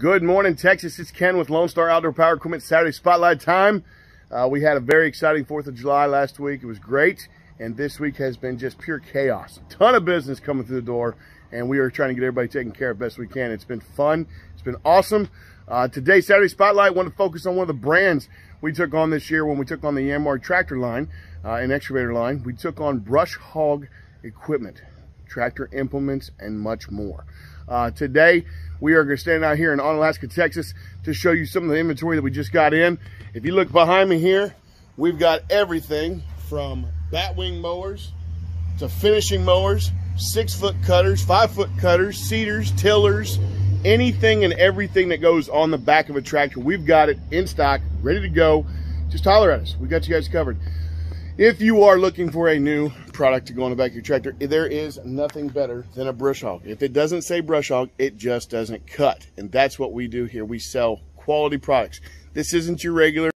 Good morning, Texas. It's Ken with Lone Star Outdoor Power Equipment Saturday Spotlight Time. Uh, we had a very exciting 4th of July last week. It was great. And this week has been just pure chaos. A ton of business coming through the door. And we are trying to get everybody taken care of best we can. It's been fun. It's been awesome. Uh, today, Saturday Spotlight, I want to focus on one of the brands we took on this year when we took on the Yanmar tractor line uh, and excavator line. We took on Bush Hog Equipment, tractor implements, and much more. Uh, today, we are going to stand out here in Onalaska, Texas to show you some of the inventory that we just got in. If you look behind me here, we've got everything from batwing mowers to finishing mowers, six foot cutters, five foot cutters, seeders, tillers, anything and everything that goes on the back of a tractor. We've got it in stock, ready to go. Just holler at us. We got you guys covered. If you are looking for a new product to go on the back of your tractor, there is nothing better than a Bush Hog. If it doesn't say Bush Hog, it just doesn't cut. And that's what we do here. We sell quality products. This isn't your regular